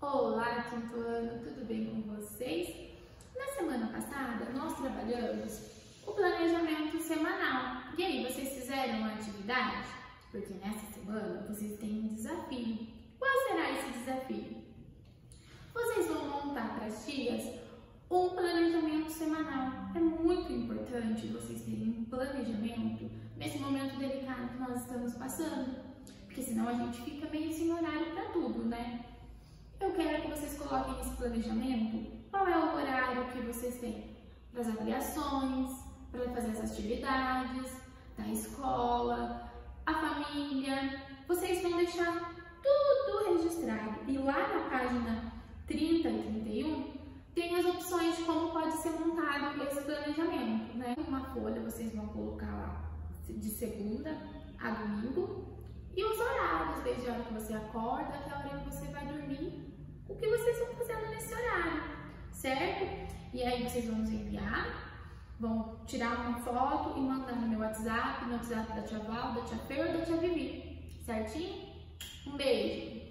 Olá, quinto ano, tudo bem com vocês? Na semana passada, nós trabalhamos o planejamento semanal. E aí, vocês fizeram uma atividade? Porque nessa semana vocês têm um desafio. Qual será esse desafio? Vocês vão montar para as tias um planejamento semanal. É muito importante vocês terem um planejamento nesse momento delicado que nós estamos passando, porque senão a gente fica meio sem horário para tudo, né? Eu quero que vocês coloquem nesse planejamento qual é o horário que vocês têm para as avaliações, para fazer as atividades, da escola, a família. Vocês vão deixar tudo registrado. E lá na página 30 e 31 tem as opções de como pode ser montado esse planejamento. Né? Uma folha vocês vão colocar lá de segunda a domingo e os horários, desde a hora que você acorda até a hora que você vai dormir, o que vocês vão fazendo nesse horário, certo? E aí vocês vão nos enviar, vão tirar uma foto e mandar no meu WhatsApp, no WhatsApp da tia Val, da tia Fer da tia Vivi, certinho? Um beijo!